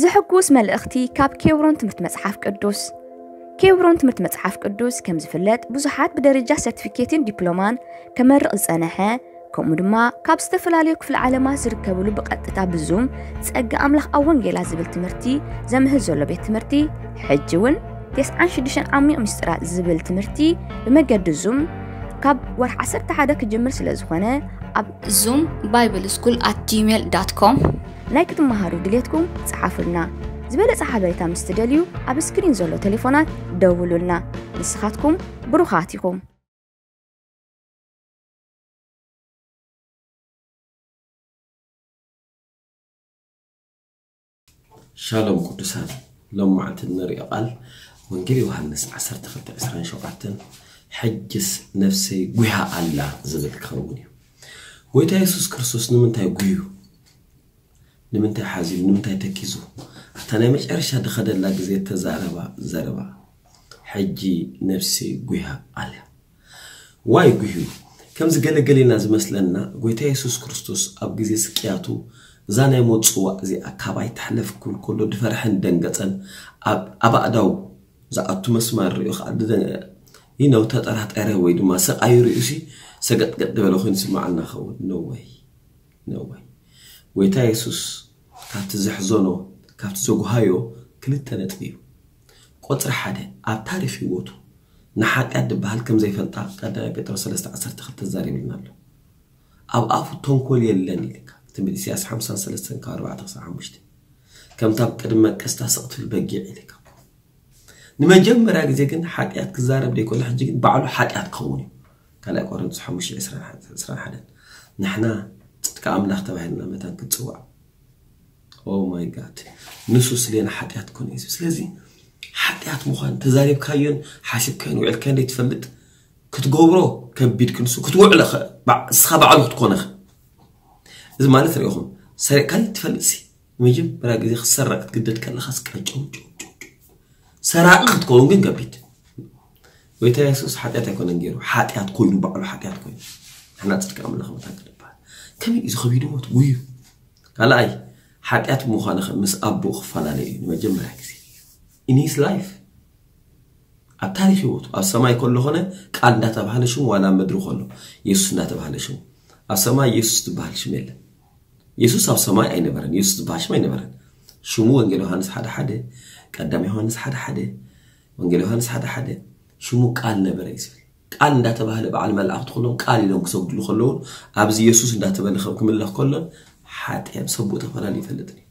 ዝሕጉስ መልእኽቲ ካብ ኬብሮን ትምህርቲ መፅሓፍ ቅዱስ ኬብሮን ትምህርቲ መፅሓፍ ቅዱስ ከም ዝፍለጥ ብዙሓት ብደረጃ ሰርቲፊኬትን ዲፕሎማን ከመርቕ ዝፀንሐ ከምኡ ድማ ካብ ዝተፈላለዩ ክፍሊ ዓለማት ዝርከብሉ ብቐጥታ ብዙም ፀጋ ኣምላኽ ኣብ ወንጌላ ዝብል ትምህርቲ ዘምህር ዘሎ ቤት ትምህርቲ ሕጂ እውን 96 ዓሚቕ ምስጢራት ዝብል ትምህርቲ ብመገዲ ዙም ካብ ወርሒ 11 ክጅምር ስለ ዝኾነ ኣብ ዙም ባይብል ስኩል ኣት ጂሜል ዳት ኮም ናይ ክትመሃሩ ድሌትኩም ፀሓፉልና ዝበለፀ ሓበሬታ ምስ ትደልዩ ኣብ ስክሪን ዘሎ ቴሌፎናት ደውሉልና ንስኻትኩም ብሩኻት ኢኹም ሻሎም ቅዱሳን ሎም መዓልቲ እንሪኦ ቃል ወንጌል ዮሃንስ 1227 ሕጅስ ነፍሰይ ጉያ ኣላ ዝብል ክኸውን እዩ ጎይታ የሱስ ክርስቶስ ንምንታይ ጉዩ? ንምንታይ ሓዚሉ? ንምንታይ ተኪዙ? ኣታ ናይ መጨረሻ ድኸደላ ግዜ ተዛረባ ዘረባ። ሕጂ ነፍሰይ ጉያ ኣላ ዋይ ጉዩ! ከምዚ ገለገሌና ዝመስለና ጎይታ የሱስ ክርስቶስ ኣብ ግዜ ስቅያቱ እዛ ናይ ሞት ፅዋዕ እዚኣ ካባይ ተሕለፍ ክብል ከሎ ድፈርሐን ደንገፀን ኣብ ኣእዳው ዝኣቱ መስማር ሪኡ ከዓ ይነው ተጠራጠረ ወይ ድማ ሰቃዩ ርእሲ ሰገጥገጥ ዝበለ ኮይኑ ስማዓና ኸውን? ነወይ ጎይታ የሱስ ካብቲ ዘሕዘኖ ካብቲ ዘጓሃዮ ክልተ ነጥቢ እዩ። ቁፅሪ ሓደ ኣብ ታሪክ ሂወቱ ንሓጢኣት ድበሃል ከም ዘይፈልጣ ቀዳማይ ጴጥሮስ 312 ተዛሪብልና ኣሎ። ኣብ ኣፉ ተንኮል የለን ኢልካ ትንቢት ኢሳያስ 53 ካብ 4 ክሳብ 5 ከምታ ቅድመ መቀስታ ስቕትብል በጊዕ ኢልካ نمجمرا غزي زيكن حقيات كزارب ديكو لحن جيكن بعلو حقيات كوني كان قرنت 5 عسران 21 نحنا كأملاخ تبعنا متان كتصوع أو ماي جاد نسو سلينا حقيات كوني سلزي حقيات مخان تزارب كايون حاسب كاين وعل كان يتفلط كتقوبرو كبير كنسو كتوعل خ سخا بعلو تكون خ إذا ما نتريهم سرقة تفلسي مجب راجع خسرك تقدر تكلخس كرجوجو ሰራቂ ክትከውን ግን ከቢድ ጎይታ የሱስ ሓጢኣት ኣይኮነን ገይሩ ሓጢኣት ኮይኑ ባዕሉ ሓጢኣት ኮይኑ ንሕና ፅድቂ ኣምላኽ መታን ክድበሃል ከመይ እዩ ዝኸቢዱ ሞት ጉዩ ካልኣይ ሓጢኣት ምዃነ ምስ ኣቦ ክፈላለዩ እዩ ንመጀመርያ ግዜ ኢኒስ ላይፍ ኣብ ታሪክ ሂወቱ ኣብ ሰማይ ከሎ ኮነ ቃል እንዳተባሃለ ሽሙ ዋላ ምድሪ ከሎ የሱስ እንዳተባሃለ ሽሙ ኣብ ሰማይ የሱስ ትበሃል ሽም የለን የሱስ ኣብ ሰማይ ኣይነበረን የሱስ ትበሃል ሽም ኣይነበረን ሽሙ ወንጌል ዮሃንስ ሓደ ሓደ ቀዳም ዮሃንስ ሓደ ሓደ ወንጌል ዮሃንስ ሓደ ሓደ ሽሙ ቃል ነበረ እዩ ዝብል። ቃል እንዳተባሃለ በዓል መላእክቲ ኩሎም ቃል ኢሎም ክሰግድሉ ከለውን ኣብዚ የሱስ እንዳተበለ ክምለኽ ከሎን ሓጢአም ሰቡእ ተፈላለዩ ይፈልጥን እዩ።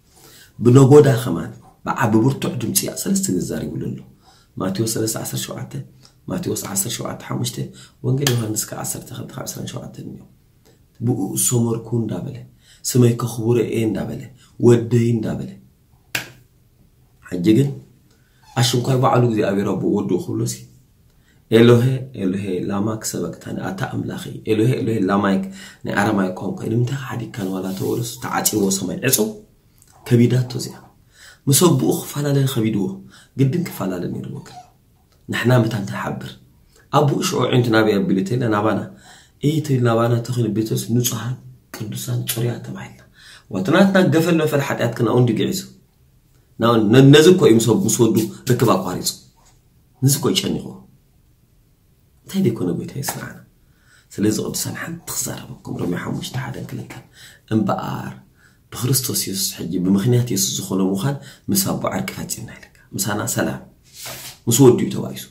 ብነጎዳ ኸማን ብብርቱዕ ድምፂ ሰለስተ ግዜ ዛሪቡሉ ኣሎ ማቴዎስ 317 ማቴዎስ 17 5 ወንጌል ዮሃንስ ከ 12 27 እኒኦ ብኡ ሰመርኩ እንዳበለ ስመይ ከኽቡረ እየ እንዳበለ ወደይ እንዳበለ هجيجن حججن أشكر بعلوك ذي أبي ربو ودو خلصي إلهي إلهي لاماك سبقتني أتا أملاخي إلهي إلهي لاماك نأرماي كونك إلمتا حدي كان ولا تورس تعاتي وصمين إسو كبيدات توزيع مسوب بوخ فلا فلالين خبيدوه قدن كفلا كفلالين يروك نحنا متان تحبر أبو إشعو أنت نبي أبلتين لنابانا إيه تي نبانا تخل بيتوس نوصحان كدوسان شريعة تبعنا وتناتنا قفلنا في الحديات كنا أون دقيعزو ነዚ እኮ እዩ ምስ ወዱ ርክብ ኣቋሪፁ ነዚ እኮ ይጨኒቑ እንታይ ደይኮነ ጎይታ ይስማዓና ስለዚ ቅዱሳን ሓንቲ ክዛረበኩም ሮሜ ሓሙሽተ ሓደን ክልተን እምበኣር ብክርስቶስ የሱስ ሕጂ ብምክንያት የሱስ ዝኾነ ምዃን ምስ ኣቦ ዓርቂ ፈፂምና ኢለካ ምሳና ሰላም ምስ ወዱ እዩ ተባይሱ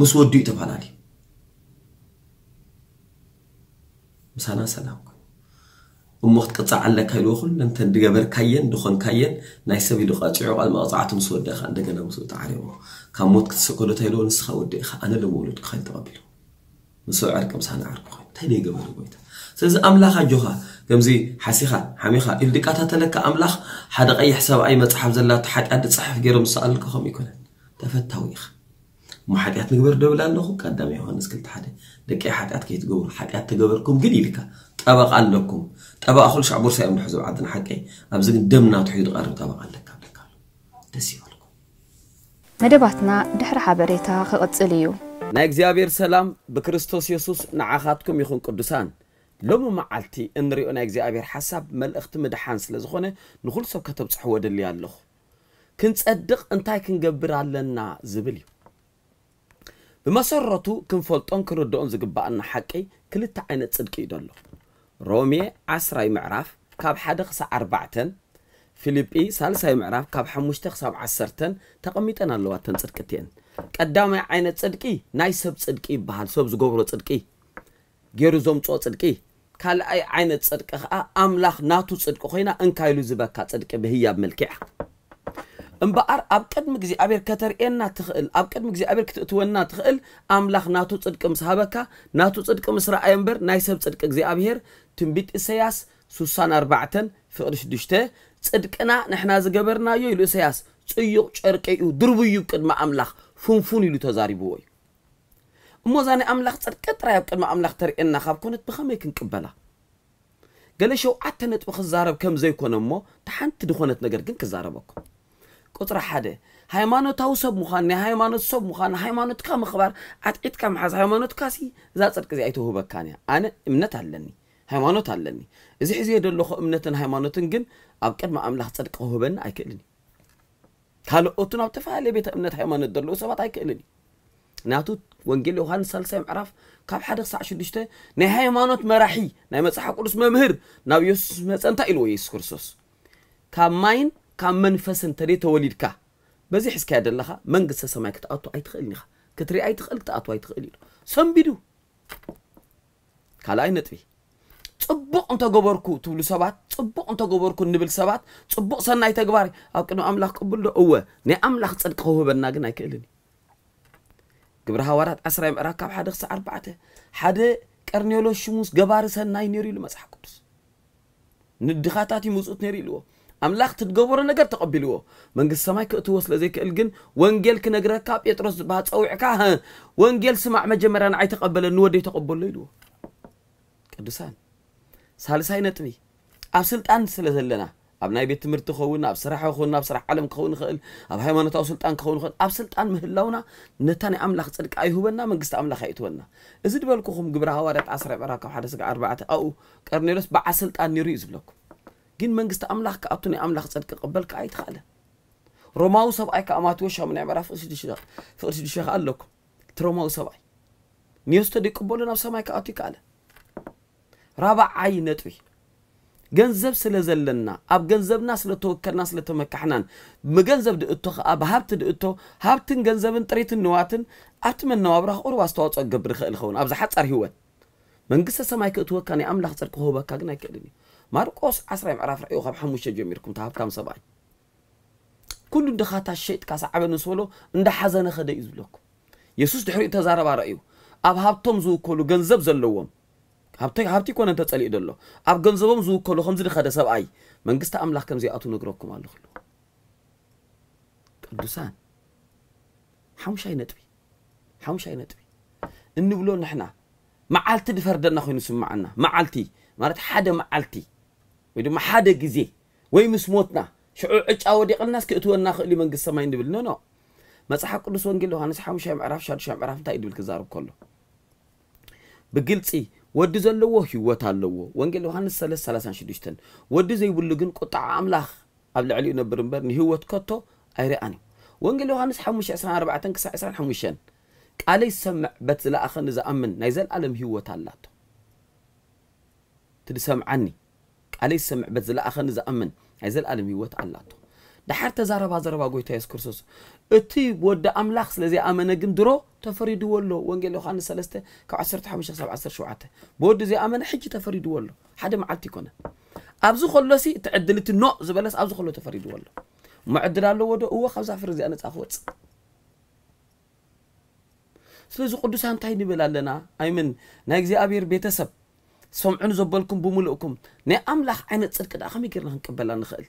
ምስ ወዱ እዩ ተፈላለዩ ምሳና ሰላም ኮይኑ እሞ ክትቅፃዕ ኣለካ ኢልዎ ኩለንተን ድገበርካየን ድኾንካየን ናይ ሰብ ኢሉ ቀፂዑ ቃል መቕፃዕቲ ምስ ወደእኻ እንደገና ምስ ተዓሪቦ ካብ ሞት ክትሰቀሎ ተኢልዎ ንስኻ ወደእኻ ኣነ ደመውሉድ ክኸይል ተቐቢሉ ምስ ዕርቂ ምሳና ዓርቂ ኮይኑ እንታይ ደይገበሩ ጎይታ ስለዚ ኣምላኽ ኣጆኻ ከምዚ ሓሲኻ ሓሚኻ ኢሉ ድቃታተለካ ኣምላኽ ሓደ ቀይሕ ሰብኣይ መፅሓፍ ዘላቶ ሓጢኣት ድፅሓፍ ገይሮም ዝሰኣልካ ከምኡ ይኮነን ተፈታዊ ኢኻ እሞ ሓጢኣት ንግበር ደብል ኣለኹ ቀዳማይ ዮሃንስ ክልተ ሓደ ደቂ ሓጢኣት ከይትገብሩ ሓጢኣት ተገበርኩም ግን ኢልካ ጠበቃ ኣለኩም ጠበቃ ኩሉ ሻዕ ቦርሳ እዮም ድሕዙ ዓድና ሓቀይ ኣብዚ ግን ደም ናትሑ ድቐርብ ጠበቃ ኣለካ ኣለካ ደስ ይበልኩም መደባትና ድሕሪ ሓበሬታ ክቕጽል እዩ ናይ እግዚኣብሔር ሰላም ብክርስቶስ የሱስ ንዓኻትኩም ይኹን ቅዱሳን ሎሚ መዓልቲ እንሪኦ ናይ እግዚኣብሔር ሓሳብ መልእኽቲ ምድሓን ስለ ዝኾነ ንኹሉ ሰብ ከተብፅሕዎ ደልየ ኣለኹ ክንጸድቕ እንታይ ክንገብር ኣለና ዝብል እዩ ብመሰረቱ ክንፈልጦን ክንርድኦን ዝግባአና ሓቂ ክልተ ዓይነት ጽድቂ እዩ ደሎ ሮሜ 10 ምዕራፍ ካብ 1 ክሳብ 4 ፊልጲ ሳልሳይ ምዕራፍ ካብ 5 ክሳብ 10 ተቐሚጠን ኣለዋ ተን ጽድቂ እትየን ቀዳማይ ዓይነት ጽድቂ ናይ ሰብ ጽድቂ ይበሃል ሰብ ዝገብሮ ጽድቂ ገይሩ ዘምፅኦ ጽድቂ ካልኣይ ዓይነት ጽድቂ ከዓ ኣምላኽ ናቱ ጽድቂ ኮይና እንካይሉ ዝበካ ጽድቂ ብህያብ መልክዕ እምበኣር ኣብ ቅድሚ እግዚኣብሔር ከተርእየና ትኽእል ኣብ ቅድሚ እግዚኣብሔር ክትእትወና ትኽእል ኣምላኽ ናቱ ጽድቂ ምስ ሃበካ ናቱ ጽድቂ ምስ ረኣየ እምበር ናይ ሰብ ጽድቂ እግዚኣብሔር ትንቢት ኢሳያስ 64 ፍቕዲ 6 ጽድቅና ንሕና ዝገበርናዮ ኢሉ ኢሳያስ ጽዩቕ ጨርቂ እዩ ድርብዩ ቅድሚ ኣምላኽ ፍንፉን ኢሉ ተዛሪብዎ እዩ እሞ እዛ ናይ ኣምላኽ ጽድቂ ጥራይ ኣብ ቅድሚ ኣምላኽ ተርእየና ካብ ኮነት ብኸመይ ክንቅበላ ገለ ሸውዓተ ነጥቢ ክዛረብ ከም ዘይኮነ እሞ ተሓንቲ ድኾነት ነገር ግን ክዛረበኩም ቁፅሪ ሓደ ሃይማኖታዊ ሰብ ምዃን ናይ ሃይማኖት ሰብ ምዃን ሃይማኖትካ ምኽባር ዓጥቂትካ መሓዝ ሃይማኖትካ ሲ እዛ ጽድቂ እዚኣ ኣይተውህበካን እያ ኣነ እምነት ኣለኒ ሃይማኖት ኣለኒ እዚ ሕዝዮ ደለኹ እምነትን ሃይማኖትን ግን ኣብ ቅድሚ ኣምላኽ ጽድቂ ክህበኒ ኣይክእልን እዩ ካልኦቱን ኣብ ተፈላለየ ቤተ እምነት ሃይማኖት ዘለዉ ሰባት ኣይክእልን እዩ ናቱ ወንጌል ዮሃንስ ሳልሳይ ምዕራፍ ካብ ሓደ ክሳዕ ሽዱሽተ ናይ ሃይማኖት መራሒ ናይ መፅሓፍ ቅዱስ መምህር ናብ ኢየሱስ መፀ እንታይ ኢልዎ ኢየሱስ ክርስቶስ ካብ ማይን ካብ መንፈስን ተደይ ተወሊድካ በዚ ሕዝካያ ዘለኻ መንግስተ ሰማይ ክትኣቱ ኣይትኽእልን ኢኻ ክትርኢ ኣይትኽእል ክትኣቱ ኣይትኽእል ኢሉ ሰንቢዱ ካልኣይ ነጥቢ ፅቡቕ እንተገበርኩ ትብሉ ሰባት ፅቡቕ እንተገበርኩ ንብል ሰባት ፅቡቕ ሰናይ ተግባር ኣብ ቅድሚ ኣምላኽ ቅቡል ዶ እወ ናይ ኣምላኽ ፅድቂ ክህበና ግን ኣይክእልን እዩ ግብሪ ሃዋርያት 10 ምዕራፍ ካብ ሓደ ክሳብ ኣርባዕተ ሓደ ቀርኔሎስ ሽሙስ ገባሪ ሰናይ ነይሩ ኢሉ መፅሓፍ ቅዱስ ንድኻታት ይምፁት ነይሩ ኢልዎ ኣምላኽ ትትገበሮ ነገር ተቐቢልዎ መንግስቲ ሰማይ ክእትዎ ስለ ዘይክእል ግን ወንጌል ክነግረካ ጴጥሮስ ዝበሃል ፀዊዕካ ወንጌል ስማዕ መጀመርያ ንዓይ ተቐበለ ንወደይ ተቐበሎ ኢልዎ ቅዱሳን ሳልሳይ ነጥቢ ኣብ ስልጣን ስለ ዘለና ኣብ ናይ ቤት ትምህርቲ ክኸውን ኣብ ስራሕ ክኸውን ኣብ ስራሕ ዓለም ክኸውን ይኽእል ኣብ ሃይማኖታዊ ስልጣን ክኸውን ይኽእል ኣብ ስልጣን ምህላውና ነታ ናይ ኣምላኽ ፅድቂ ኣይህበና መንግስቲ ኣምላኽ ኣይእትወና እዚ ድበልኩኹም ግብሪ ሃዋርያት 10 ምዕራፍ ካብ ሓደ ስጋ 4 ኣብኡ ቀርኔሎስ በዓል ስልጣን ነይሩ እዩ ዝብለኩም ግን መንግስቲ ኣምላኽ ከኣቱ ናይ ኣምላኽ ፅድቂ ቅበልካ ኣይትኽእለ ሮማዊ ሰብኣይ ከዓ ማቴዎስ ሻሙናይ ምዕራፍ ፍቅዲ ሽዱሽተ ከዓ ኣለኩም እቲ ሮማዊ ሰብኣይ ኒዮስቶ ደይቅበሎ ናብ ሰማይ ከኣቱ ይከኣለ ራብዓይ ነጥቢ ገንዘብ ስለ ዘለና ኣብ ገንዘብና ስለተወከልና ስለተመካሕናን ብገንዘብ ድእቶ ከዓ ብሃብቲ ድእቶ ሃብትን ገንዘብን ጥሪትን ንዋትን ኣብቲ መነባብሮ ቁሩብ ኣስተዋፅኦ ክገብር ይኽእል ይኸውን ኣብ ዝሓፀር ሂወት መንግስተ ሰማይ ክእትወካ ናይ ኣምላኽ ፅድቂ ክህበካ ግን ኣይክእልን እዩ ማርቆስ 10 ምዕራፍ ራእዩ ካብ ሓሙሽተ ጀሚርኩም ተሃብታም ሰብኣይ ኩሉ ድኻታት ሸይጥካ ሰዓበ ንስበሎ እንዳሓዘነ ኸደ እዩ ዝብለኩም የሱስ ድሕሪኡ ተዛረባ ረእዩ ኣብ ሃብቶም ዝውከሉ ገንዘብ ዘለዎም ሃብቲ ኮነ ተፀሊኡ ደሎ ኣብ ገንዘቦም ዝውከሉ ከምዚ ድኸደ ሰብኣይ መንግስቲ ኣምላኽ ከም ዘይኣቱ ነግረኩም ኣለኹ ቅዱሳን ሓሙሻይ ነጥቢ ሓሙሻይ ነጥቢ እንብሎ ንሕና መዓልቲ ድፈርደና ኮይኑ ስማዓና መዓልቲ ማለት ሓደ መዓልቲ ወይ ድማ ሓደ ግዜ ወይ ምስ ሞትና ሽዑ ዕጫ ወዲቕልናስ ክእትወና ክእል መንግስቲ ሰማይ ንብል ኖ ኖ መፅሓፍ ቅዱስ ወንጌል ዮሃንስ ሓሙሻይ ምዕራፍ ሻዱሻይ ምዕራፍ እንታይ ድብል ክዛርብ ከሎ ብግልፂ ወዲ ዘለዎ ህይወት ኣለዎ ወንጌል ዮሃንስ 336 ወዲ ዘይብሉ ግን ቁጣዕ ኣምላኽ ኣብ ልዕሊኡ ነብር እምበር ንህይወት ከቶ ኣይረኣን እዩ ወንጌል ዮሃንስ 524 ክሳብ 25 ቃለይ ዝሰምዕ በት ዝለኣኸኒ ዝኣምን ናይ ዘለኣለም ህይወት ኣላቶ ትድሰምዓኒ ቃለይ ዝሰምዕ በት ዝለኣኸኒ ዝኣምን ናይ ዘለኣለም ህይወት ኣላቶ ድሓር ተዛረባ ዘረባ ጎይታ የሱስ ክርስቶስ እቲ ወዲ ኣምላኽ ስለዘይኣመነ ግን ድሮ ተፈሪድዎ ኣሎ ወንጌል ዮሃንስ 3 ካብ 15 ክሳብ 17 ብወዲ ዘይኣመነ ሕጂ ተፈሪድዎ ኣሎ ሓደ መዓልቲ ይኮነ ኣብዚ ከሎሲ እቲ ዕድል እቲ ኖ ዝበለስ ኣብዚ ከሎ ተፈሪድዎ ኣሎ እሞ ዕድል ኣለዎ ዶ እዎ ካብዛ ፍሪ እዚኣ ነፃ ክወፅእ ስለዚ ቅዱሳን እንታይ ንብል ኣለና ኣይምን ናይ እግዚኣብሔር ቤተሰብ ሰምዑን ዘበልኩም ብምልእኩም ናይ ኣምላኽ ዓይነት ፅድቂ ዳ ከመይ ጌርና ክንቅበላ ንኽእል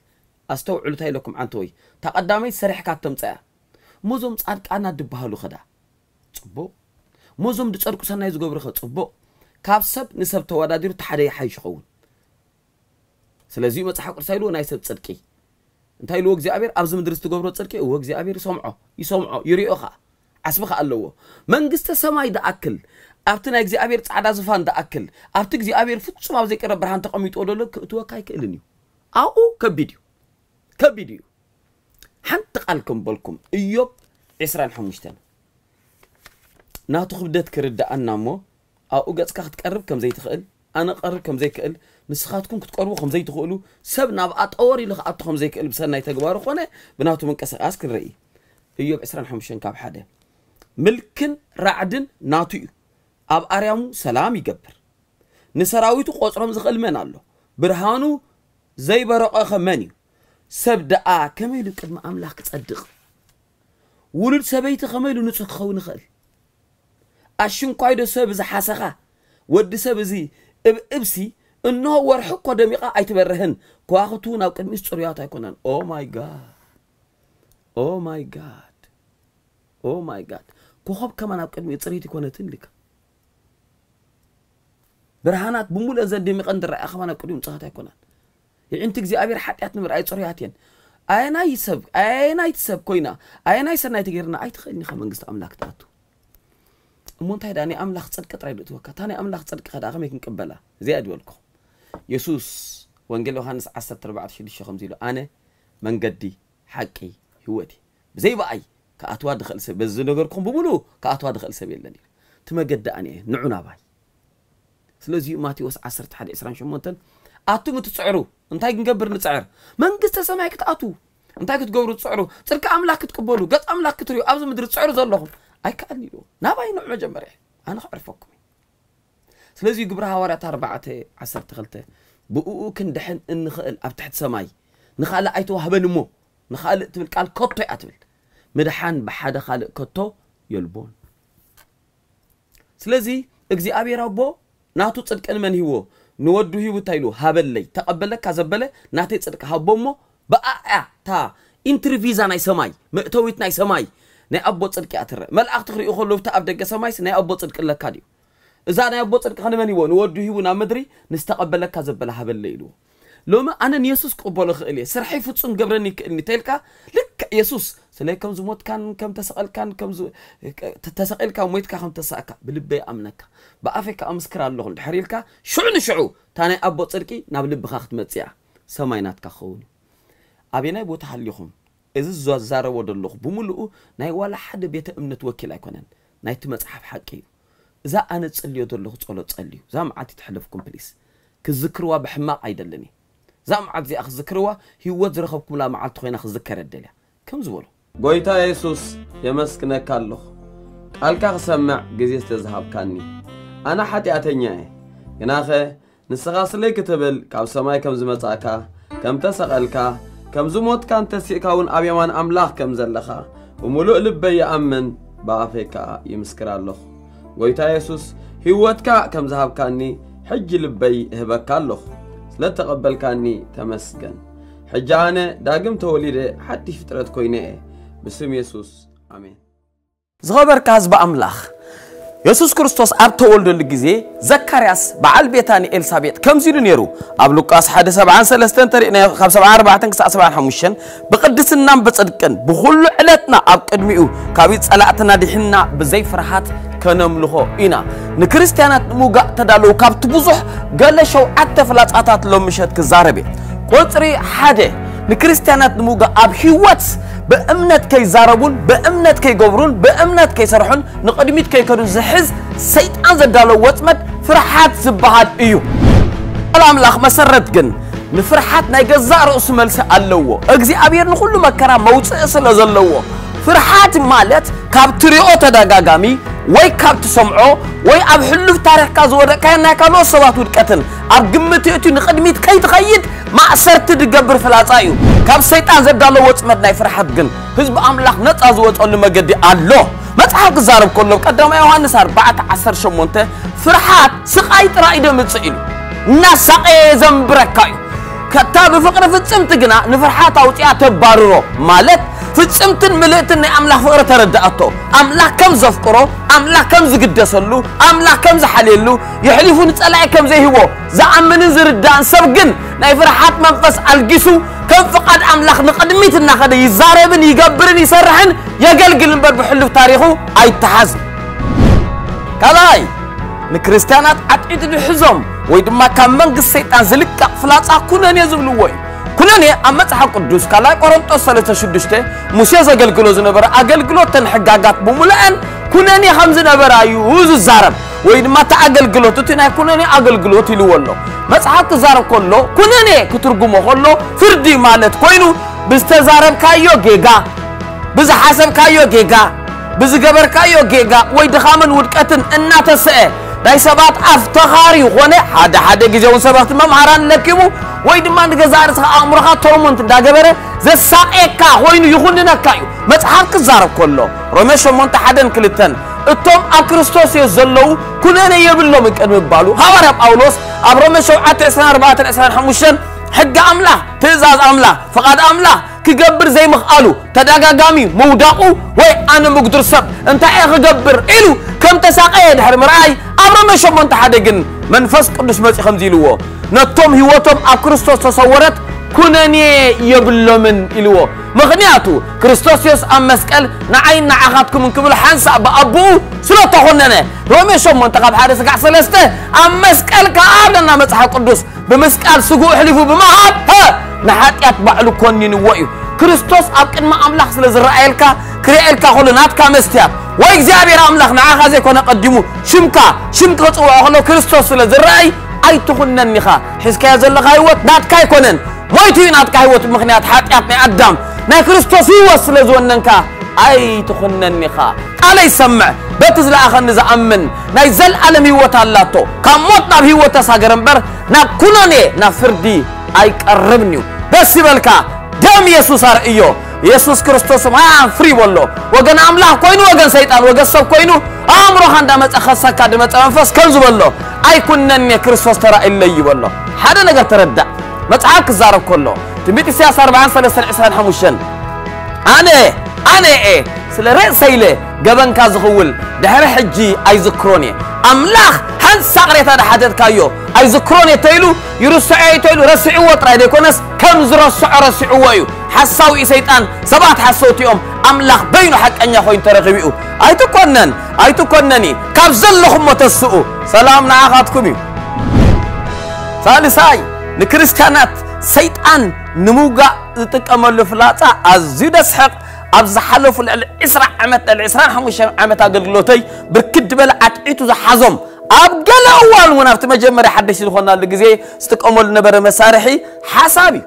ኣስተውዕሉ እንታይ ኢለኩም ዓንቲ ወይ ተቐዳመይት ሰሪሕካ ተምፀያ ሞዞም ፃድቃና ድበሃሉ ኸዳ ፅቡቕ ሞዞም ድፀድቁ ሰናይ ዝገብሩ ኸ ፅቡቕ ካብ ሰብ ንሰብ ተወዳዲሩ እቲ ሓደ ይሓይሽ ይኸውን ስለዚ መፅሓፍ ቅዱስ ኢልዎ ናይ ሰብ ፅድቂ እንታይ ኢልዎ እግዚኣብሔር ኣብዚ ምድሪ ዝትገብሮ ፅድቂ እዎ እግዚኣብሔር ይሰምዖ ይሰምዖ ይርኦ ከዓ ዓስቢ ከዓ ኣለዎ መንግስተ ሰማይ ደኣክል ኣብቲ ናይ እግዚኣብሔር ፃዕዳ ዝፋን ደኣክል ኣብቲ እግዚኣብሔር ፍጹም ኣብ ዘይቀረ ብርሃን ተቐሚጥዎ ደሎ ክእትወካ ኣይክእልን እዩ ኣብኡ ከቢድ እዩ ከቢድ እዩ ሓንቲ ቃል ከምበልኩም እዮብ 25 ናቱ ክብደት ክርዳኣና እሞ ኣብኡ ገጽካ ክትቀርብ ከም ዘይትኽእል ኣነ ቀርብ ከም ዘይክእል ንስኻትኩም ክትቀርቡ ከም ዘይትኽእሉ ሰብ ናብኣ ጠወር ኢሉ ክኣቱ ከም ዘይክእል ብሰናይ ተግባሩ ኮነ ብናቱ ምንቅስቓስ ክንርኢ እዮብ 25 ካብ ሓደ ምልክን ራዕድን ናቱ እዩ ኣብ ኣርያሙ ሰላም ይገብር ንሰራዊቱ ቆፅሮም ዝኽእል መን ኣሎ ብርሃኑ ዘይበረቐኸ መን እዩ ሰብ ደኣ ከመይ ኢሉ ቅድሚ ኣምላኽ ክጸድቕ ውሉድ ሰበይቲ ከመይ ኢሉ ንጹህ ክኸውን ይኽእል ኣሽንኳይዶ ሰብ ዝሓሰኻ ወዲ ሰብ እዚ እብእብሲ እንሆ ወርሒ እኮ ደሚቓ ኣይትበርህን ከዋኽብቱ ናብ ቅድሚስ ፅሩያት ኣይኮነን ኦ ማይ ጋድ ኦ ማይ ጋድ ኦ ማይ ጋድ ኮኸብ ከማ ናብ ቅድሚ ፅሬት ይኮነትን ኢልካ ብርሃናት ብምሉአን ዘደሚቐን ዝረኣያ ከማ ናብ ቅድሚ ምፅኻት ኣይኮናን ይዕንቲ እግዚኣብሔር ሓጢኣት ንምርኣይ ፅሩያት እየን ኣየናይ ሰብ ኣየናይቲ ሰብ ኮይና ኣየናይ ሰናይቲ ገይርና ኣይትኽእልኒ ኸ መንግስቲ ኣምላክ ትኣቱ እሞ እንታይ ዳ ናይ ኣምላኽ ፅድቂ ጥራይ ዶ ትወካ እታ ናይ ኣምላኽ ፅድቂ ከዳ ከመይ ክንቅበላ እዚኣ ድበልኩም የሱስ ወንጌል ዮሃንስ 14 ከምዚ ኢሉ ኣነ መንገዲ ሓቂ ህይወት እዩ ብዘይ በኣይ ከኣትዋ ድኽእል ሰብ በዚ ነገርኩም ብምሉእ ከኣትዋ ድኽእል ሰብ የለን ኢሉ እቲ መገዲ ኣነ እየ ንዑ ናባይ ስለዚ ማቴዎስ 11 28 ኣቱም እትፅዕሩ እንታይ ክንገብር ንፅዕር መንግስተ ሰማይ ክትኣቱ እንታይ ክትገብሩ ትፅዕሩ ፅድቂ ኣምላክ ክትቅበሉ ገፅ ኣምላክ ክትርዩ ኣብዚ ምድሪ ትፅዕሩ ዘለኹም ኣይከኣልኒ ኢልዎ ናባይ ንዑ መጀመርያ ኣነ ክዕርፈኩም እዩ ስለዚ ግብሪ ሃዋርያት 4 12 ብእኡ ክንድሕን እንኽእል ኣብ ትሕቲ ሰማይ ንኻልእ ኣይተዋህበን እሞ ንኻልእ ትብል ቃል ከቶ እያ ትብል ምድሓን ብሓደ ካልእ ከቶ የልቦን ስለዚ እግዚኣብሔር ኣቦ ናቱ ፅድቂ ንመን ሂቦ ንወዱ ሂቡ እንታይ ኢሉ ሃበለይ ተቐበለካ ዘበለ ናተይ ፅድቂ ሃቦ እሞ ብኣያ እታ ኢንትርቪዛ ናይ ሰማይ መእተዊት ናይ ሰማይ ናይ ኣቦ ፅድቂ እያ ትርአ መላእኽቲ ክሪኡ ከለዉ እቲ ኣብ ደገ ሰማይስ ናይ ኣቦ ፅድቂ ኣለካ ድዩ እዛ ናይ ኣቦ ፅድቂ ከንመን ሂቦ ንወዱ ሂቡ ናብ ምድሪ ንዝተቐበለካ ዘበለ ሃበለ ኢልዎ ሎሚ ኣነ ንየሱስ ክቕበሎ ክእል እየ ስርሐይ ፍፁም ገብረኒ ይክእልኒ ተይልካ ልክ የሱስ ስለይ ከም ዝሞትካን ከም ተሰቐልካን ተሰቒልካ ሞይትካ ከም ተሳእካ ብልበይ ኣምነካ ብኣፈይ ከዓ ምስክር ኣለኹ ድሕር ኢልካ ሽዑ ንሽዑ እታ ናይ ኣቦ ፅድቂ ናብ ልብኻ ክትመፅያ ሰማይ ናትካ ክኸውን እዩ ኣበናይ ቦታ ሃሊኹም እዚ ዘዛረቦ ዘለኹ ብምልኡ ናይ ዋላ ሓደ ቤተ እምነት ወኪል ኣይኮነን ናይቲ መፅሓፍ ሓቂ እዩ እዛ ኣነ ፀልዮ ዘለኹ ፀሎት ፀልዩ እዛ መዓልቲ ተሕለፍኩም ፕሊስ ክዝክርዋ ብሕማቕ ኣይደለን እየ እዛ መዓልቲ እዚኣ ክዝክርዋ ህይወት ዝረኸብኩምላ መዓልቲ ኮይና ክዝከር ኣደልያ ከም ዝበሉ። ጎይታ የሱስ የመስክነካ ቃልካ ክሰምዕ ግዜ ዝተዝሃብካኒ። ኣነ ሓጢኣተኛ እየ። ግናኸ ንስኻ ስለይ ክትብል ካብ ሰማይ ከም ዝመጻእካ ከም ተሰቐልካ ከም ዝሞትካን ተሲእካ እውን ኣብ የማን ኣምላኽ ከም ዘለኻ ብምሉእ ልበይ ይኣምን። ብኣፈይ ከዓ ይምስክር ኣለኹ። ጎይታ የሱስ ህይወትካ ከም ዝሃብካኒ ሕጂ ልበይ እህበካ ኣለኹ። ስለ ተቐበልካኒ ተመስገን ሕጂ ኣነ ዳግም ተወሊደ ሓድሽ ፍጥረት ኮይነ። እየ ብስም የሱስ ኣሜን ዝኸበርካ ህዝቢ ኣምላኽ የሱስ ክርስቶስ ኣብ ተወልደሉ ግዜ ዘካርያስ በዓል ቤታኒ ኤልሳቤጥ ከምዚ ኢሉ ነይሩ ኣብ ሉቃስ 173 ተሪእና ካብ 74 ክሳብ 75 ብቅድስናን ብፅድቅን ብኩሉ ዕለትና ኣብ ቅድሚኡ ካብ ፀላእትና ድሕና ብዘይ ከነምልኾ ኢና። ንክርስትያናት ንምውጋእ ተዳለዉ ካብቲ ብዙሕ ገለ ሸውዓተ ፍላፃታት ሎም ምሸት ክዛረብ እየ ቁፅሪ ሓደ ንክርስትያናት ንምውጋእ ኣብ ሂወት ብእምነት ከይዛረቡን ብእምነት ከይገብሩን ብእምነት ከይሰርሑን ንቅድሚት ከይከዱን ዝሕዝ ሰይጣን ዘዳለው ወፅመድ ፍርሓት ዝበሃል እዩ ኣምላኽ መሰረት ግን ንፍርሓት ናይ ገዛእ ርእሱ መልሲ ኣለዎ እግዚኣብሔር ንኩሉ መከራ መውፅእ ስለ ዘለዎ ፍርሓት ማለት ካብ ትሪኦ ተደጋጋሚ ወይ ካብ ትሰምዖ ወይ ኣብ ሕሉፍ ታሪክካ ዝወደቅካዮ ናይ ካልኦት ሰባት ውድቀትን ኣብ ግምት እትዩ ንቅድሚት ከይትኸይድ ማእሰርቲ ድገብር ፍላፃ እዩ ካብ ሰይጣን ዘዳሎ ወፅመድ ናይ ፍርሓት ግን ህዝቢ ኣምላኽ ነፃ ዝወፀሉ መገዲ ኣሎ መፅሓፍ ክዛረብ ከሎ ቀዳማ ዮሃንስ 4 18 ፍርሓት ስቃይ ጥራይ ደምፅእ ኢሉ እናሳቀየ ዘንብረካ እዩ ከታ ብፍቅሪ ፍፅምቲ ግና ንፍርሓት ኣውፅያ ተባርሮ ማለት ፍፅምትን ምልእትን ናይ ኣምላኽ ፍቕሪ ተረዳእቶ ኣምላኽ ከም ዘፍቅሮ ኣምላኽ ከም ዝግደሰሉ ኣምላኽ ከም ዝሓልየሉ የሕሊፉ ንፀላኢ ከም ዘይህቦ ዝኣምንን ዝርዳእን ሰብ ግን ናይ ፍርሓት መንፈስ ኣልጊሱ ከም ፍቓድ ኣምላኽ ንቕድሚት እናኸደ ይዛረብን ይገብርን ይሰርሕን የገልግል እምበር ብሕሉፍ ታሪኹ ኣይተሓዝን ካልኣይ ንክርስቲያናት ዓጢጡ ዝሕዞም ወይ ድማ ካብ መንግስቲ ሰይጣን ዝልቀቕ ፍላፃ ኩነኔ ዝብልዎ እዩ ኩነኔ ኣብ መፅሓፍ ቅዱስ ካልኣይ ቆሮንጦስ 36 ሙሴ ዘገልግሎ ዝነበረ ኣገልግሎተን ሕጋጋት ብምሉአን ኩነኔ ከም ዝነበረ እዩ ዝዛረብ ወይ ድማ እቲ ኣገልግሎት እቲ ናይ ኩነኔ ኣገልግሎት ኢልዎ ኣሎ መፅሓፍ ክዛረብ ከሎ ኩነኔ ክትርጉሞ ከሎ ፍርዲ ማለት ኮይኑ ብዝተዛረብካዮ ጌጋ ብዝሓሰብካዮ ጌጋ ብዝገበርካዮ ጌጋ ወይ ድኻምን ውድቀትን እናተስአ ናይ ሰባት ኣፍ ተኻሪ ኮነ ሓደ ሓደ ግዜ እውን ሰባት መምሃራን ለኪቡ ويدمان جزار سخ أمرها تومنت دعبره زي ساقك وين يخوننا كايو متحرك زارب كله رمش من تحدن كلتن التوم أكريستوس يزلوا كنا يبلو مكان مبالو هوارب أولوس أبرمش أت إسنار بات إسنار حموشن حق أملا تزاز أملا فقد أملا كجبر زي مخالو تدعى جامي موداقو وي أنا مقدر سب أنت إيه جبر إلو كم تساقي دحر مراي أمر ما من تحدقن. من فسق قدس مسيح خمزيلوه نتوم هيوتهم أب كريستوس تصورت كنني يبلمن إلوه مغنياتو كريستوس يوس أم مسكال نعين نعاقاتكم من كبل حنسا بأبو سلو تخننا رومي شو من تقاب حارس قع سلسته أم مسكال كأبنا مسح القدس بمسكال سقو حلفو بمهاب ها! نحات يتبع لكونين نوئي كريستوس أب ما أملاح سلز رأيلك كريئلك خلو ناتك مستياب. وإكزابير أملاخ نعاها كنا قدمو شمكا شمكا تقوى أخلو كريستوس لزرعي أي تخنن نخا حزكا يزلق هايوت ناتكا يكونن ويتوين ناتكا مخنات مخنيات حاتيات أدم. نا كريستوس يوصل لزوننكا أي تخنن نخا على يسمع بتز لآخر نزأمن نايزل ألم هيوت اللاتو كموت ناب هيوت ساقرنبر نا كنا نا أي قربنيو بس بالكا دم يسوس أيوه ኢየሱስ ኣርእዮ ኢየሱስ ክርስቶስ ማያን ፍሪ በሎ ወገን ኣምላኽ ኮይኑ ወገን ሰይጣን ወገን ሰብ ኮይኑ ኣእምሮኻ እንዳመፀ ከሰካ ድመፀ መንፈስ ከም ዝበሎ ኣይኩነኒ ክርስቶስ ተራእዩለይ ይበሎ ሓደ ነገር ተረዳእ መፅሓፍ ክዛረብ ከሎ ትንቢት ኢሳያስ 4325 ኣነ ኣነ ኤ ስለ ርእሰይለ ገበንካ ዝኽውል ድሕሪ ሕጂ ኣይዝክሮን እየ ኣምላኽ ሓንሳቕ ሬታ ዳሓተትካዮ ኣይዝክሮን እየ ተኢሉ ይርስዖ ተኢሉ ረሲዕዎ ጥራይ ዘይኮነስ ከም ዝረስዖ ረሲዕዎ እዩ ሓሳዊ ሰይጣን ሰባት ሓሰውቲኦም ኣምላኽ በይኑ ሓቀኛ ኮይኑ ተረኺቡ እዩ ኣይትኮነን ኣይትኮነኒ ካብ ዘለኹሞ ተስኡ ሰላም ንዓኻትኩም እዩ ሳልሳይ ንክርስቲያናት ሰይጣን ንምውጋእ ዝጥቀመሉ ፍላፃ ኣዝዩ ደስሕቕ ኣብ ዝሓለፉ ልዕሊ 20 ዓመት ልዕሊ 25 ዓመት ኣገልግሎተይ ብርክት በለ ዓጥዒቱ ዝሓዞም أب جلوان ونافت مجمع حدش الخنا لجزي استقامل نبر مسارحي حسابي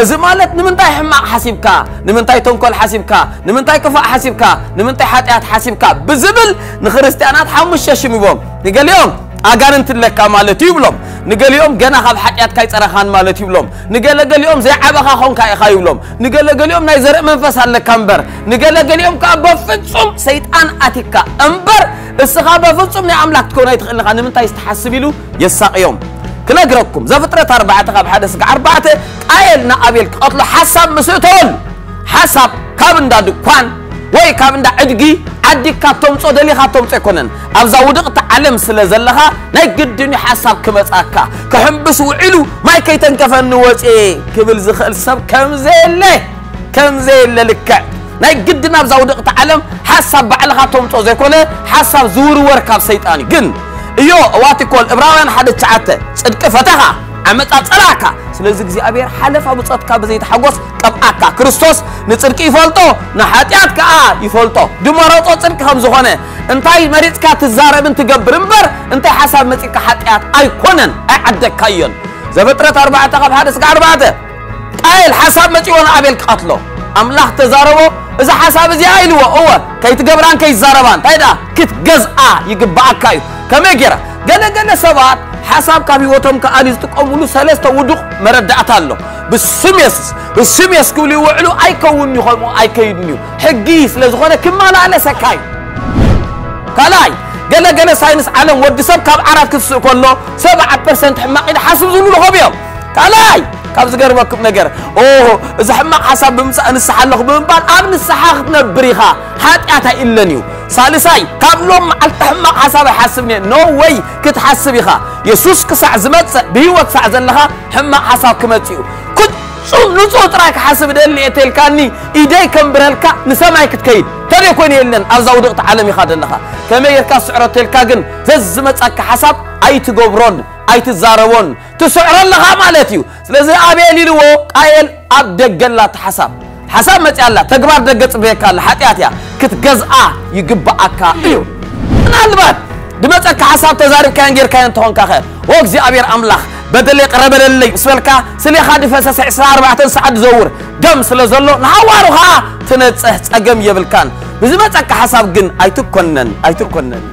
إذا مالت نمنتاي حماق حسيبك نمنتاي تنكل حسيبك نمنتاي كفاء حسيبك نمنتاي حاتيات حسيبك بزبل نخرستيانات حمش ششم يبوم نقال يوم أغاننت لك مالتي يبلوم ንገሊኦም ገና ካብ ሓጢኣትካ ይፀረኻን ማለት ይብሎም ንገለገሊኦም ዘይዓበኻ ኾንካ ኢኻ ይብሎም ንገለገሊኦም ናይ ዘርኢ መንፈስ ኣለካ እምበር ንገለገሊኦም ከዓ በፍጹም ሰይጣን ኣቲካ እምበር እስኻ በፍጹም ናይ ኣምላክ ትኮነ ኣይትኽእል ኢኻ ንምንታይ ዝተሓስብ ኢሉ የሳቅዮም ክነግረኩም ዘፍጥረት ኣርባዕተ ካብ ሓደ ስጋ ኣርባዕተ ቃየል ንኣቤል ክቐትሎ ሓሳብ ምስእተወሉ ሓሳብ ካብ እንዳ ድኳን ወይ ካብ እንዳ ዕድጊ ዓዲግካ ተምፆ ደሊኻ ተምፆ ኣይኮነን ኣብዛ ውድቕቲ ዓለም ስለ ዘለኻ ናይ ግድን ሓሳብ ክመፃካ ክሕምብስ ውዒሉ ማይ ከይተንከፈኒ ወፂ ክብል ዝኽእል ሰብ ከምዘየለ ከምዘየለ ልክዕ ናይ ግድን ኣብዛ ውድቕቲ ዓለም ሓሳብ ባዕልኻ ተምፆ ዘይኮነ ሓሳብ ዝውርወር ካብ ሰይጣን እዩ ግን እዮ እዋቲኮል ዕብራውያን ሓደ ትሽዓተ ፅድቂ ፈተኻ ዓመፃ ፀላእካ ስለዚ እግዚኣብሔር ሓለፋ ብፀትካ ብዘይተሓጎስ ቀብኣካ ክርስቶስ ንፅድቂ ይፈልጦ ንሓጢኣት ከዓ ይፈልጦ ድመረፆ ፅድቂ ከም ዝኾነ እንታይ መሪፅካ ትዛረብን ትገብር እምበር እንታይ ሓሳብ መፂካ ሓጢኣት ኣይኮነን ኣይዓደግካዮን ዘፍጥረት ኣርባዕተ ካብ ሓደ ስጋ ኣርባዕተ ቃየል ሓሳብ መፂዎ ንኣቤል ክቐትሎ ኣምላኽ ተዛረቦ እዚ ሓሳብ እዚኣ ኢልዎ እወ ከይትገብራን ከይዛረባ እንታይ ዳ ክትገዝኣ ይግባኣካ እዩ ከመይ ጌራ ገለገለ ሰባት حساب كابي وتم كأنيز تقبلوا ثلاثة ودق مرد أتالو بسم يسس بسم يسكولي وعلو أي كوني خمو أي كيدنيو. حجيس لزخونة كما لا على سكاي كلاي. قال قال ساينس عالم ودي سب كاب عرب كتسو كله. سبعة برسنت حماقين حسب زلو لهم يوم كلاي. ካብ ዝገርመኩም ነገር ኦ እዚ ሕማቕ ሓሳብ ብምምፃእ ንስሓ ኣለኹ ብምባል ኣብ ንስሓ ክትነብር ኢኻ ሓጢኣት ኣይእለን እዩ ሳልሳይ ካብ ሎም መዓልቲ ሕማቕ ሓሳብ ኣይሓስብ እኒአ ኖ ወይ ክትሓስብ ኢኻ የሱስ ክሳዕ ዝመፅእ ብሂወት ክሳዕ ዘለኻ ሕማቕ ሓሳብ ክመፅእ እዩ ፍጹም ንጹህ ጥራይ ክሓስብ ደሊ እተልካኒ ኢደይ ከንብረልካ ንሰማይ ክትከይድ ተደይ ኮይኑ የለን ኣብዛ ውድቕቲ ዓለም ኢኻ ዘለኻ ከመይ ጌርካ ስዕሮ ተልካ ግን ዘዝመፀካ ሓሳብ ኣይትገብሮን ኣይትዛረቦን ትስዕሮ ኣለኻ ማለት እዩ ስለዚ ኣቤል ኢልዎ ቃየል ኣብ ደገላ ሓሳብ ሓሳብ መፅያ ኣላ ተግባር ደገ ፅብየካ ኣላ ሓጢኣት እያ ክትገዝኣ ይግባኣካ እዩ ምናልባት ድመፀካ ሓሳብ ተዛሪብካዮን ጌርካዮ እንተኾንካ ኸ ኦ እግዚኣብሔር ኣምላኽ በደለይ ቀረበለለይ ምስ በልካ ስለኻ ድፈሰሰ 24 ሰዓት ዝዘውር ደም ስለ ዘሎ ንሃዋሩ ከዓ ትነፅህ ፀገም የብልካን ብዝመፀካ ሓሳብ ግን ኣይትኮነን ኣይትኮነን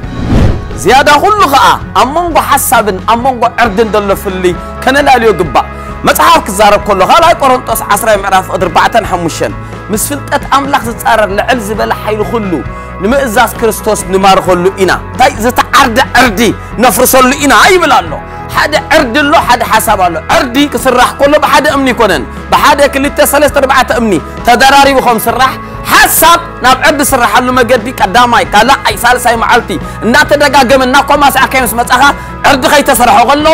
زيادة كله خاء. أمّن جو حسب أمّن جو عرض دل في اللي كان لا ليه جبّا متعارف كزارب كله خلا كورنتوس عصرة معرف أربعة حمشن مسفلت أملاك تتقرر نعلز بلا حيل خلو. نما إزاس كريستوس نمار خلو إنا. تاي زت عرض عرضي نفرسلو إنا. أي بلا الله حدا عرض الله حدا حسب الله كسرح كله بحدا أمني كونن. بحدا كل التسلسل أربعة أمني. تدراري بخمس سرح. ሓሳብ ናብ ዕርዲ ስራሓሉ መገዲ ቀዳማይ ካልኣይ ሳልሳይ መዓልቲ እናተደጋገመ እናኮማስዓካዮ ምስ መፃኻ ዕርዲ ከይተሰርሖ ከሎ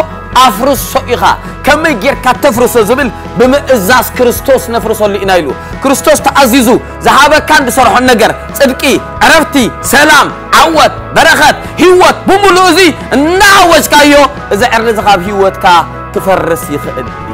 ኣፍርሶ ኢኻ ከመይ ጌርካ ተፍርሶ ዝብል ብምእዛዝ ክርስቶስ ነፍርሰሉ ኢና ኢሉ ክርስቶስ ተኣዚዙ ዝሃበካን ዝሰርሖን ነገር ፅድቂ ዕረፍቲ ሰላም ዓወት በረኸት ሂወት ብምሉእ እዚ እናወጅካዮ እዚ ዕርዲ እዚ ካብ ሂወትካ ክፈርስ ይኽእል እዩ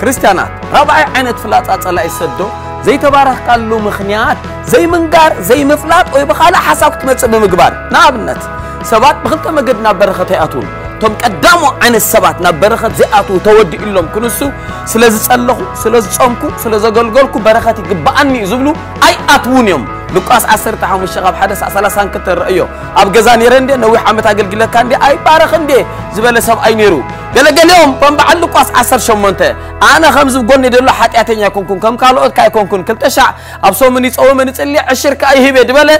ክርስቲያናት ራብዓይ ዓይነት ፍላፃ ፀላኢ ሰዶ زيتبارك قالوا مخنيات زي منقار زي مفلات ويبخالا حسابك متصب مقبار نابنت. سبات بخلطة مقدنا برخة يأتون تم قدامو عن السبات نبرخة زئاتو تودي إلهم كنسو. سلازي تسألخو سلازي تسأمكو سلازي قلقلكو برخة يقبعني زبلو. أي أتون يوم ስለ ዝፀለኹ ስለ ዝፀምኩ ስለ ዘገልገልኩ በረኸት ይግባኣኒ እዩ ዝብሉ ኣይኣትውን እዮም ሉቃስ 15 ካብ 1 32 ረአዮ ኣብ ገዛ ነረ እንዴ ነዊሕ ዓመት ኣገልግለካ እንዴ ኣይባረኽ እንዴ ዝበለ ሰብኣይ ነይሩ ገለገሊኦም ከም በዓል ሉቃስ 18 ኣነ ከምዚ ጎኒ ደሎ ሓጢኣተኛ ኣይኮንኩን ከም ካልኦት ካ ኣይኮንኩን ክልተ ሻዕ ኣብ ሶምን ይፀወመ ንፅልየ ዕሽር ከዓ ይህበ ድበለ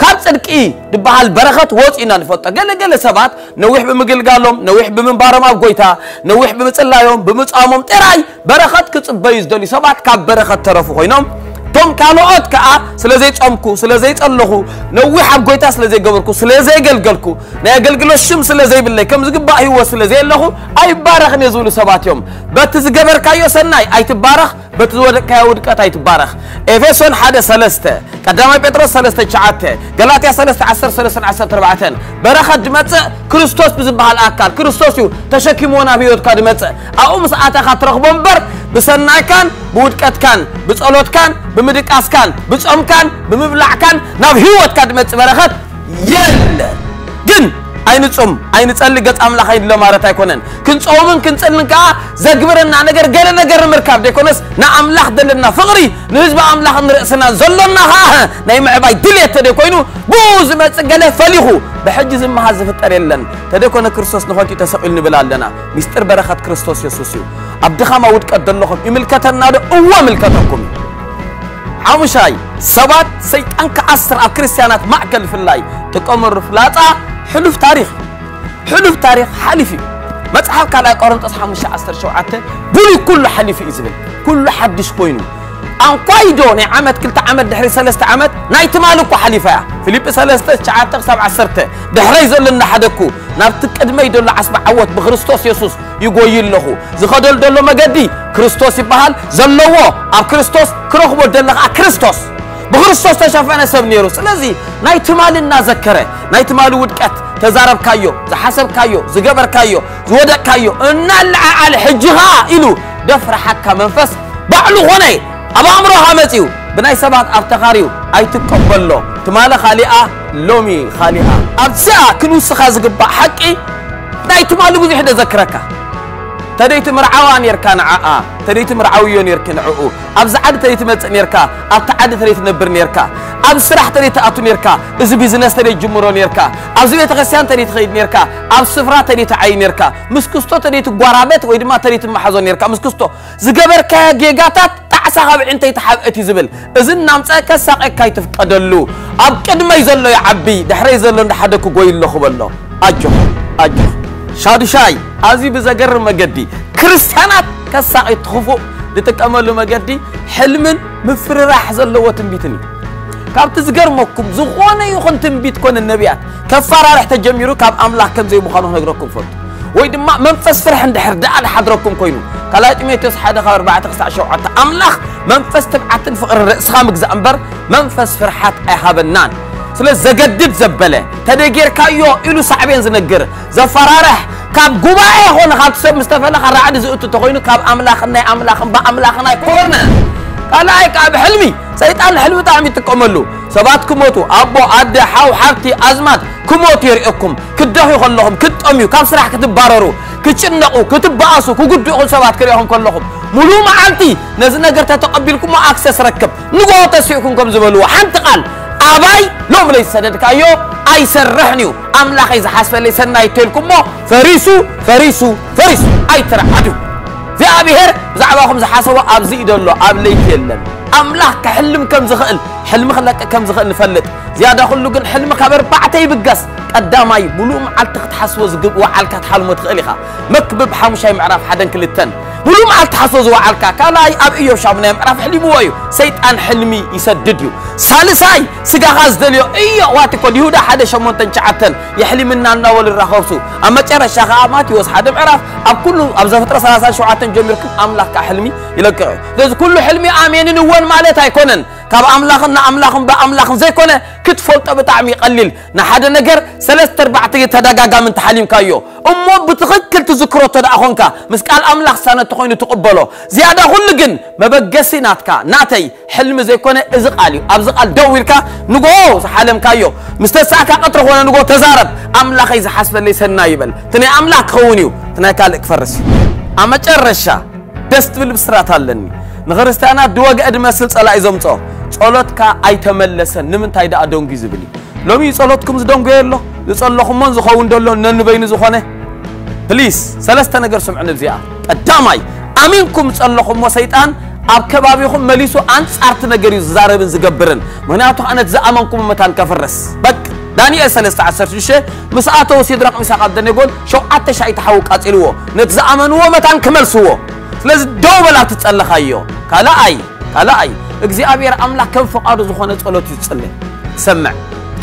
ካብ ፅድቂ ድበሃል በረኸት ወፂና ንፈልጦ ገለገለ ሰባት ነዊሕ ብምግልጋሎም ነዊሕ ብምንባሮም ኣብ ጎይታ ነዊሕ ብምፅላዮም ብምፃሞም ጥራይ በረኸት ክፅበዩ ዝደልዩ ሰባት ካብ በረኸት ተረፉ ኮይኖም እቶም ካልኦት ከዓ ስለ ዘይፀምኩ ስለ ዘይፀለኹ ነዊሕ ኣብ ጎይታ ስለ ዘይገበርኩ ስለ ዘይገልገልኩ ናይ ኣገልግሎት ሽም ስለ ዘይብለይ ከም ዝግባእ ህይወት ስለ ዘየለኹ ኣይባረኽን እየ ዝብሉ ሰባት እዮም በቲ ዝገበርካዮ ሰናይ ኣይትባረኽ بتزودك ودك تايتبارخ إفسون حدا سلسته قدام بطرس سلسته شعته قلاتيا سلسته عسر سلستة عسر تربعتن برخ دمت كريستوس بزبها الأكل كريستوس يو تشكي مونا بيوت كدمت أقوم ساعة خاطرخ بمبر بسناي كان بودكت كان بصلوت كان بمدقاس كان بصوم كان بمبلع كان ناب هيوت كدمت برخت يل جن ኣይንፁም ኣይንፀሊ ገፅ ኣምላኽ ኣይድሎ ማለት ኣይኮነን ክንፀውምን ክንፅልን ከዓ ዘግብረና ነገር ገለ ነገር ንምርካብ ደይኮነስ ንኣምላኽ ዘለና ፍቕሪ ንህዝቢ ኣምላኽ ንርእስና ዘሎና ከዓ ናይ ምዕባይ ድሌት ተደይ ኮይኑ ብኡ ዝመፅእ ገለ ፈሊኹ ብሕጂ ዝመሃዝ ዝፍጠር የለን ተደይኮነ ክርስቶስ ንኸንቲኡ ተሰቂሉ ንብል ኣለና ሚስጢር በረኸት ክርስቶስ የሱስ እዩ ኣብ ድኻማ ውድቀት ዘለኹም ይምልከተና ዶ እወ ምልከተኩም እዩ ሓሙሻይ ሰባት ሰይጣን ክዓስር ኣብ ክርስትያናት ማእከል ፍላይ ጥቀመሩ ፍላፃ حلف تاريخ حلف تاريخ حلفي مصحف كالاي قرنطس 1517 بلي كل حلفي إزبل. كل حدش كوينو. أنقايدو ني عمد كل تعمد دحري سلست عمد. نايت مالك حليفة. فيليب سلسة شعاتك سبع سرته دحري لنا حدكو نابت يدل على عصب عوت بخريستوس يسوس. يقوي لهو زخدل دلو مجدي كريستوس يبهال. زلوا أب كريستوس كروخ دلنا كريستوس ክርስቶስ ክረኽቦ ደለ ከዓ ክርስቶስ ብክርስቶስ ተሸፈነ ሰብ ነይሩ ስለዚ ናይ ትማሊ እናዘከረ ናይ ትማሊ ውድቀት ተዛረብካዮ ዝሓሰብካዮ ዝገበርካዮ ዝወደቅካዮ እናለዓዓለ ሕጂ ከዓ ኢሉ ደፍረሓካ መንፈስ ባዕሉ ኮነ ኣብ ኣእምሮኻ መፅኡ ብናይ ሰባት ኣብ ተኻርዩ ኣይትቀበሎ ትማለ ካሊኣ ሎሚ ካሊኣ ኣብዚኣ ክንውስኻ ዝግባእ ሓቂ ናይ ትማሊ ብዙሕ ደዘክረካ ተደይቲ ምርዓዋ ነርካ ንዓኣ ተደይቲ ምርዓውዮ ነርክ ንዕኡ ኣብዚ ዓዲ ተደይ ትመፅእ ነርካ ኣብቲ ዓዲ ተደይ ትነብር ነርካ ኣብ ስራሕ ተደይ ትኣቱ ነርካ እዚ ቢዝነስ ተደይ ጅምሮ ነርካ ኣብዚ ቤተ ክርስቲያን ተደይ ትኸይድ ነርካ ኣብ ስፍራ ተደይ ትዓይ ነርካ ምስ ክስቶ ተደይ ትጓራበት ወይ ድማ ተደይ ትመሓዞ ነርካ ምስ ክስቶ ዝገበርካዮ ጌጋታት ጣዕሳ ካብ ዕንተይ ተሓብአት እዩ ዝብል እዚ እናምፀአ ከሳቀካ ይትፍቀደሉ ኣብ ቅድመይ ዘሎ ይዓቢ ድሕረይ ዘሎ እንዳሓደኩ ጎይ ኣለኹ በሎ ኣጆ ኣጆ ሻዱሻይ أزي بزجر مجدي. كريستيانات كساعي تخفو لتكملوا مجدي. حلم مفرح زلوا تنبيتني كاب تزجر مكم زخونة يخون تنبيت كون النبيات. كفارة رح تجميرو كاب أملاك كم زي مخانو نجركم فرد ويد ما منفس فرح عند حردا على حضركم كوينو. كلاج ميتس حدا خبر بعد تسع شوعة أملاخ. منفس تبعت الفقر الرئيس خامك زأمبر منفس فرحات أهاب النان. سلا زجدد زبلة. تدقير كايو إلو صعبين زنقر. زفرارح ካብ ጉባኤ ኾነ ካብ ሰብ ምስ ተፈለኻ ራዕዲ ዝእቱ እንተኮይኑ ካብ ኣምላኽን ናይ ኣምላኽን ብኣምላኽን ኣይኮነ ካልኣይ ካብ ሕልሚ ሰይጣን ሕልሚ ብጣዕሚ ይጥቀመሉ ሰባት ክሞቱ ኣቦ ኣደ ሓው ሓብቲ ኣዝማት ክሞቱ የርእየኩም ክደኽዩ ከለኹም ክትጠምዩ ካብ ስራሕ ክትባረሩ ክጭነቑ ክትበኣሱ ክጉድእኹም ሰባት ክሪኦኹም ከለኹም ሙሉእ መዓልቲ ነዚ ነገር ተተቐቢልኩሞ ኣክሰስ ረክብ ንጎሆ ተስዒኩም ከም ዝበልዎ ሓንቲ ቃል ኣባይ ሎም ለይሰደድካዮ ኣይሰርሕን እዩ ኣምላኸይ ዝሓስበለይ ሰናይ ተልኩሞ ፈሪሱ ፈሪሱ ፈሪሱ ኣይትረዓዱ እግዚኣብሔር ብዛዕባኹም ዝሓሰቦ ኣብዚ እዩ ደሎ ኣብ ለይቲ የለን ኣምላኽ ክሕልም ከም ዝኽእል ሕልሚ ክለቅቕ ከም ዝኽእል ንፈልጥ ዝያዳ ኩሉ ግን ሕልሚ ካብ ኣርባዕተ ይብገስ ቀዳማይ ሙሉእ መዓልቲ ክትሓስቦ ዝግብ ዋዓልካ ትሓልሞ ትኽእል ኢኻ መክብብ ሓሙሻይ ምዕራፍ ሓደን ክልተን ሙሉእ መዓልቲ ሓስቦ ዝዋዓልካ ካልኣይ ኣብ ኢዮብ ሻሙናይ ምዕራፍ ሕሊምዎ እዩ ሰይጣን ሕልሚ ይሰድድ እዩ ሳልሳይ ስጋኻ ዝደልዮ እዮ ዋት ኮን ይሁዳ ሓደ ሸሞንተን ሸዓተን የሕሊምና እናበሉ ይራኸብሱ ኣብ መጨረሻ ከዓ ማቴዎስ ሓደ ምዕራፍ ኣብ ኩሉ ኣብ ዘፍጥረ 37 ጀሚርኩም ኣምላኽ ከዓ ሕልሚ ይለቅዕ እዩ ስለዚ ኩሉ ሕልሚ ኣሜንን እወን ማለት ኣይኮነን ካብ ኣምላኽን ንኣምላኽን ብኣምላኽን ዘይኮነ ክትፈልጦ ብጣዕሚ ይቐሊል ንሓደ ነገር ሰለስተ ኣርባዕተ ተደጋጋሚ እንተሓሊምካዮ እሞ ብትኽክል ትዝክሮ ተደኣ ኮንካ ምስ ቃል ኣምላኽ ሳነት ኮይኑ ትቕበሎ ዝያዳ ኩሉ ግን መበገሲ ናትካ ናተይ ሕልሚ ዘይኮነ እዚ ቃል እዩ ኣብዚ ቃል ደው ኢልካ ንግሆ ዝሓለምካዮ ምስ ተሳእካ ቀትሪ ኮነ ንግሆ ተዛረብ ኣምላኸይ ዝሓስበለይ ሰና ይበል እቲ ናይ ኣምላኽ ክኸውን እዩ እቲ ናይ ካልእ ክፈርስ እዩ ኣብ መጨረሻ ደስ ትብል ብስራት ኣለኒ ንክርስቲያናት ድወግአ ድመስል ፀላኢ ዘምፅኦ ጸሎትካ ኣይተመለሰን ንምንታይ ደኣ ደንጉ ዝብል እዩ ሎሚ ጸሎትኩም ዝደንጉዮ ኣሎ ዝጸለኹሞን ዝኸውን ደሎ ነንበይኑ ዝኾነ ፕሊስ ሰለስተ ነገር ስምዑን እዚኣ ቀዳማይ ኣሚንኩም ጸለኹሞ ሰይጣን ኣብ ከባቢኹም መሊሱ ኣንጻርቲ ነገር እዩ ዝዛረብን ዝገብርን ምክንያቱ ኣነት ዝኣመንኩም መታን ከፍርስ በቅ ዳንኤል 316 ምስ ኣተው ሲድራቅ ሚሳቅ ኣብደኔጎን ሸውዓተ ሻይ ተሓዊ ቃፂልዎ ነቲ ዝኣመንዎ መታን ክመልስዎ ስለዚ ደው በላ ትጸለኻዮ ካልኣይ ካልኣይ እግዚኣብሔር ኣምላኽ ከም ፍቓዱ ዝኾነ ጸሎት እዩ ዝጽልይ ሰምዕ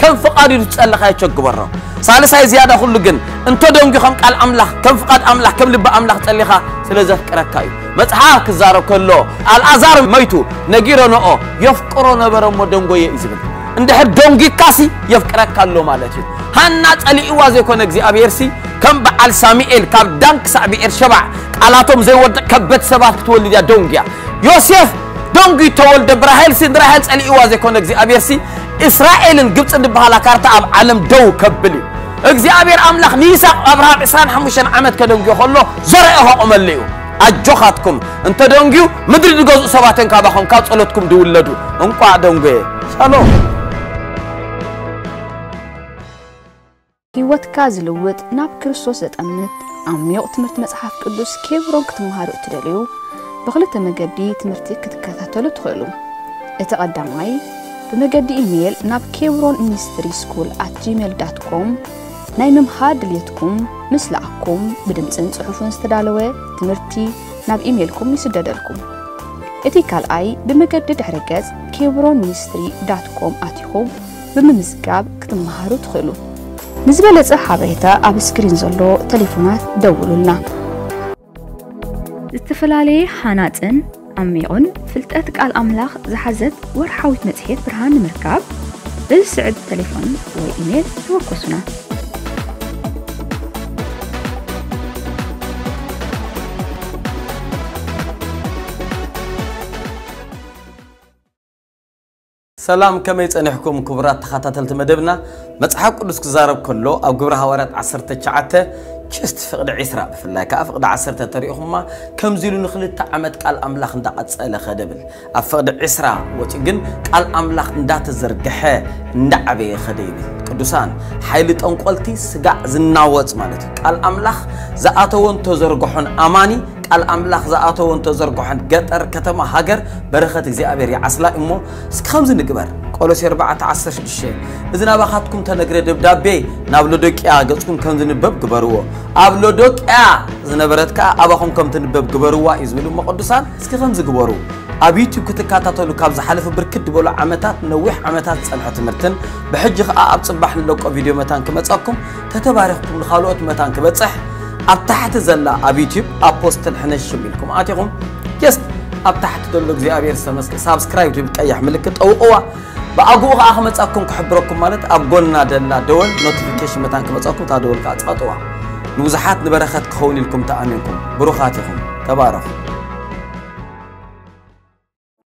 ከም ፍቓዱ እዩ ዝጸለኻዮ ቸግበሮ ሳልሳይ ዝያዳ ኩሉ ግን እንተ ደንጉ ከም ቃል ኣምላኽ ከም ፍቓድ ኣምላኽ ከም ልቢ ኣምላኽ ጸሊኻ ስለ ዘፍቅረካ እዩ መፅሓፍ ክዛረብ ከሎ ኣልዓዛር መይቱ ነጊሮ ነኦ የፍቅሮ ነበረ እሞ ደንጎየ እዩ ዝብል እንድሕር ደንጊካሲ የፍቅረካ ኣሎ ማለት እዩ ሃና ጸሊእዋ ዘይኮነ እግዚኣብሔርሲ ከም በዓል ሳሙኤል ካብ ዳን ክሳዕ ብኤር ሸባዕ ቃላቶም ዘይወድቕ ከበድ ሰባት ክትወልድ እያ ደንጊያ ዮሴፍ ደንጉ ተወልደ ብራሄል ሲ ንራሄል ጸሊእዋ ዘይኮነ እግዚኣብሔርሲ እስራኤልን ግብፂ እንድበሃላ ካርታ ኣብ ዓለም ደው ከብል እዩ እግዚኣብሔር ኣምላኽ ንይስቅ ኣብርሃም 25 ዓመት ከደንግዮ ከሎ ዘርአ ከቆመሉ እዩ ኣጆኻትኩም እንተ ደንግዩ ምድሪ ዝገዝኡ ሰባትን ካባኹም ካብ ጸሎትኩም ድውለዱ እንቋዕ ደንጎየ ሻሎም ህይወትካ ዝልውጥ ናብ ክርስቶስ ዘጠምት ዓሚቕ ትምህርቲ መጽሓፍ ቅዱስ ኬብሮን ክትመሃሩ እትደልዩ ብክልተ መገዲ ትምህርቲ ክትከታተሉ ትኽእሉ። እቲ ቀዳማይ ብመገዲ ኢሜይል ናብ ኬብሮን ሚኒስትሪ ስኩል ኣት ጂሜል ዳት ኮም ናይ ምምሃር ድልየትኩም ምስ ለኣኩም ብድምፅን ጽሑፍን ዝተዳለወ ትምህርቲ ናብ ኢሜይልኩም ይስደደልኩም። እቲ ካልኣይ ብመገዲ ድሕረ ገጽ ኬብሮን ሚኒስትሪ ዳት ኮም ኣትኹም ብምምዝጋብ ክትመሃሩ ትኽእሉ። ንዝበለጸ ሓበሬታ ኣብ ስክሪን ዘሎ ቴሌፎናት ደውሉልና ዝተፈላለየ ሓናፅን ዓሚቑን ፍልጠት ቃል ኣምላኽ ዝሓዘት ወርሓዊት መጽሔት ብርሃን ንምርካብ ብዝስዕብ ቴሌፎን ወይ ኢሜይል ተወከሱና ሰላም ከመይ ፀኒሕኩም ክቡራት ተኸታተልቲ መደብና መፅሓፍ ቅዱስ ክዛረብ ከሎ ኣብ ግብሪ ሃዋርያት 19 ችስት ፍቕዲ ዒስራ ብፍላይ ከዓ ፍቕዲ 10 ተሪኢኹምማ ከምዚ ኢሉ ንክልተ ዓመት ቃል ኣምላኽ እንዳቐፀለ ኸደብል ኣብ ፍቕዲ ዒስራ ወፂ ግን ቃል ኣምላኽ እንዳተዘርግሐ እንዳዓበየ ኸደ ይብል ቅዱሳን ሓይሊ ጠንቆልቲ ስጋዕ ዝናወፅ ማለት እዩ ቃል ኣምላኽ ዝኣተወን ተዘርግሖን ኣማኒ ቃል ኣምላኽ ዝኣተወን ተዘርግሖን ገጠር ከተማ ሃገር በረኸት እግዚኣብሔር ይዓስላ እሞ እስኪ ከምዚ ንግበር ቆሎሴ 416 እዚ ናባኻትኩም ተነግረ ደብዳቤ ናብ ሎዶቅያ ገጽኩም ከም ዝንበብ ግበርዎ ኣብ ሎዶቅያ ዝነበረት ከዓ ኣባኹም ከም ትንበብ ግበርዋ እዩ ዝብሉ እሞ ቅዱሳን እስኪ ከምዚ ግበሩ ኣብ ዩቲብ ክትከታተሉ ካብ ዝሓለፈ ብርክት ዝበሉ ዓመታት ነዊሕ ዓመታት ዝፀንሐ ትምህርትን ብሕጂ ከዓ ኣብ ፅባሕ ንለቆ ቪድዮ መታን ክመፀኩም ተተባሪኽኩም ንካልኦት መታን ክበፅሕ ኣብ ታሕቲ ዘላ ኣብ ዩቲብ ኣብ ፖስተል ሕነሽም ኢልኩም ኣትኹም ጀስት ኣብ ታሕቲ ዘሎ እግዚኣብሔር ዝተመስገ ሳብስክራይብ ትብል ቀያሕ ምልክት ጠውቕዋ ብኣግኡ ከዓ ክመፃኩም ክሕብረኩም ማለት ኣብ ጎና ደላ ደወል ኖቲፊኬሽን መታን ክመፀኩም እታ ደወል ከዓ ፀጥዋ ንብዙሓት ንበረኸት ክኸውን ኢልኩም ተኣሚንኩም ብሩኻት ኢኹም ተባረኹ